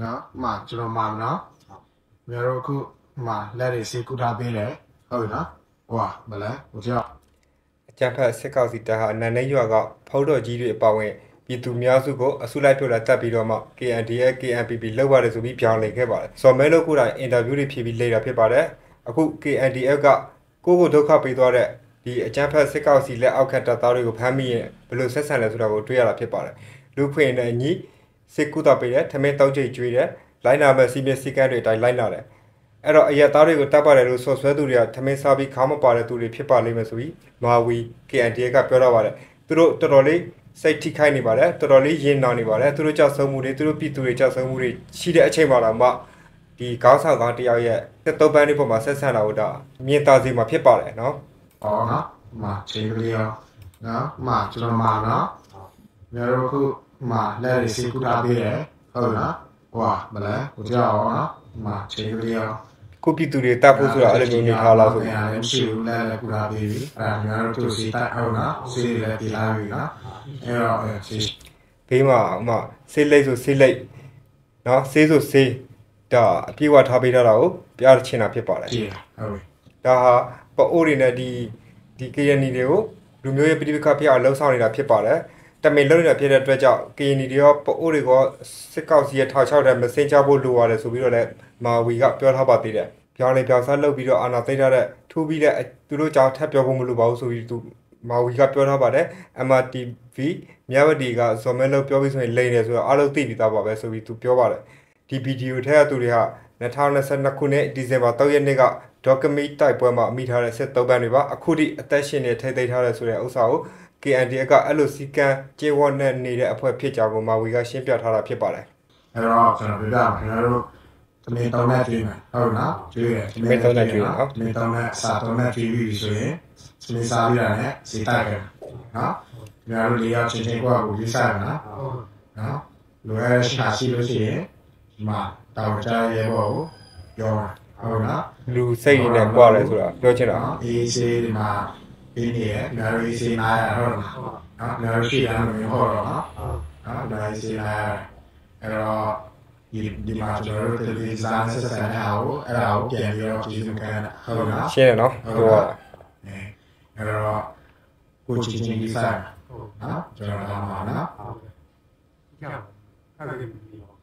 နော်ဥမာကျွန်တော်မှာနော်ကျွန်တော်တို့အခုဥမာလက်တွေစီကူထားပေးတယ်ဟုတ်ပြီနော်ဟိုဟာမလဲဟိုကြောက်အကြံဖက်စစ်ကောက်စီတပ်ဟာနန်နေရွာကဖောက်တော်ကြီးတွေအပါအဝင်ပြည်သူများစုကိုအစုလိုက်ပြုတ်လာတက်ပြီးတော့မှ KNDF KNPP လောက်ပါတယ်ဆိုပြီးပြောင်းလဲခဲ့ပါတယ်။စော်မဲလို့ကိုယ်တိုင်အင်တာဗျူးတွေဖြေပြီးလေ့တာဖြစ်ပါတယ်။အခု KNDF ကကိုယ့်ကိုဒုက္ခပေးသွားတဲ့ဒီအကြံဖက်စစ်ကောက်စီလက်အောက်ခံတပ်သားတွေကိုဖမ်းမိရင်ဘယ်လိုဆက်ဆံလဲဆိုတာကိုတွေ့ရတာဖြစ်ပါတယ်။လူခွင့်နဲ့အညီ စစ်ကူတာပေးတဲ့ထမင်းတောက်ချိတ်ကျွေးတဲ့လိုင်းနာမဲ့စီမင်းစည်းကမ်းတွေအတိုင်းလိုက်နာတယ်။အဲ့တော့အရက်သားတွေကိုတပ်ပါတယ်လို့ဆော်ဆွဲသူတွေကထမင်းစားပြီးခေါင်းမပါတဲ့သူတွေဖြစ်ပါလိမ့်မယ်ဆိုပြီးမာဝီ KNDA ကပြောတော့ပါတယ်သူတို့တော်တော်လေးစိတ်ထိခိုက်နေပါတယ်တော်တော်လေးရင်နာနေပါတယ်သူတို့ကြောက်ဆုံးမှုတွေသူတို့ပြည်သူတွေကြောက်ဆုံးမှုတွေရှိတဲ့အချိန်မှာတော့မှဒီကောင်းဆောင်ကောင်းတယောက်ရဲ့သက်တော့ပန်းလေးပေါ်မှာဆက်ဆံတာဟုတ်တာမြင်သာစေမှာဖြစ်ပါတယ်နော်ဟောနော်ဥမာချိန်ကလေးရောနော်ဥမာကျွန်တော်မှာနော်ကျွန်တော်တို့အခုဥ မာလက်တွေစီကူထားပေးတယ်ဟုတ်ပြီနော်ဟိုဟာမလဲဟိုကြောက်ရောနော်ဥမာချိန်ကလေးရောကိုပြည်သူတွေတတ်ဖို့ဆိုတာအဲ့လိုမျိုးနေထားလားဆိုအဲ့ဒါလည်းရှိဘူးလည်းလည်းကူထားပေးပြီအဲ့ဒါကျွန်တော်တို့စီတိုက်အောင်နော်စီလည်းပြလာပြီနော်အဲ့တော့အဲ့စီဘေးမှာဥမာဆေးလိတ်ဆိုဆေးလိတ်နော်ဆေးဆိုဆေးဒါအပြေးဝထားပေးထားတာကိုပြရချင်တာဖြစ်ပါတယ်ကြည့်ဟုတ်ပြီဒါဟာပအိုးတွေနဲ့ဒီဒီ KNI တွေကိုလူမျိုးရေးပြည်ပခဖြစ်အောင်လှုံ့ဆော်နေတာဖြစ်ပါတယ် တမင်လုံးနေတာဖြစ်တဲ့အတွက်ကြောင့် KNI တွေရောပအိုးတွေကစစ်ကောက်စီရဲ့ထောက်ချောက်တဲ့မစင်ချဖို့လိုရတယ်ဆိုပြီးတော့လည်းမာဝီကပြောထားပါသေးတယ်ပြောင်းလေပြောင်းစားလုပ်ပြီးတော့အာနာသိမ်းထားတဲ့ထူးပြီးတဲ့သူတို့ကြောင့်ထပ်ပြောဖို့မလိုပါဘူးဆိုပြီးသူမာဝီကပြောထားပါတယ် MRTV မြဝတီကဇော်မဲလို့ပြောပြီးဆိုရင်လိန်တယ်ဆိုတော့အားလုံးသိပြီးသားပါပဲဆိုပြီးသူပြောပါတယ်ဒီဗီဒီယိုထက်ကသူတွေဟာ2022ခုနှစ်ဒီဇင်ဘာ3ရက်နေ့ကဒေါကမီတိုက်ပွဲမှာမိထားတဲ့စစ်သုံးပန်းတွေပါအခုထိအသက်ရှင်နေထိသိမ်းထားတယ်ဆိုတဲ့ဥစ္စာကို KNDF ကအဲ့လိုစီကံကျေဝတ်နဲ့နေတဲ့အဖွဲ့ဖြစ်ကြကိုမာဝီကရှင်းပြထားတာဖြစ်ပါတယ်အဲ့တော့ကျွန်တော်ပြပြကျွန်တော်တို့သမီးတောင်းတဲ့တွေ့မယ်ဟုတ်နော်တွေ့ရသမီးတောင်းတဲ့စာတောင်းတဲ့တွေ့ပြီဆိုရင်သမီးစားရတဲ့စီတိုက်တယ်နော်ကျွန်တော်တို့လေးယောက်ချင်းချင်းကိုကိုရေးစားရနော်နော်လိုရရှာရှိလို့ရှိရင်ဒီမှာတောင်းကြရဲဘောကိုပြောတာဟုတ်နော်လူစိတ်ရည်နဲ့ကြွားတယ်ဆိုတာပြောချင်တာနော်အေးစေးဒီမှာ ဒီနေရနာရီစေးနာရဟုတ်နော်နော်နာရီရှိတယ်လို့ဟောတော့နော်နော်နာရီစေးနာအဲ့တော့ဒီဒီမှာကျွန်တော်တို့တယ်လီဇာဆက်ဆက်တဲ့ဟာကိုအဲ့ဒါကိုပြန်ပြီးတော့ကြည့်စုခံဟုတ်နော်ရှင်းတယ်နော်ဟုတ်ပြောပါတာအဲအဲ့တော့ကိုချင်းချင်းကြီးစားနော်ကျွန်တော်လာမှာနော်ဟုတ်ကဲ့အဲ့ဒါက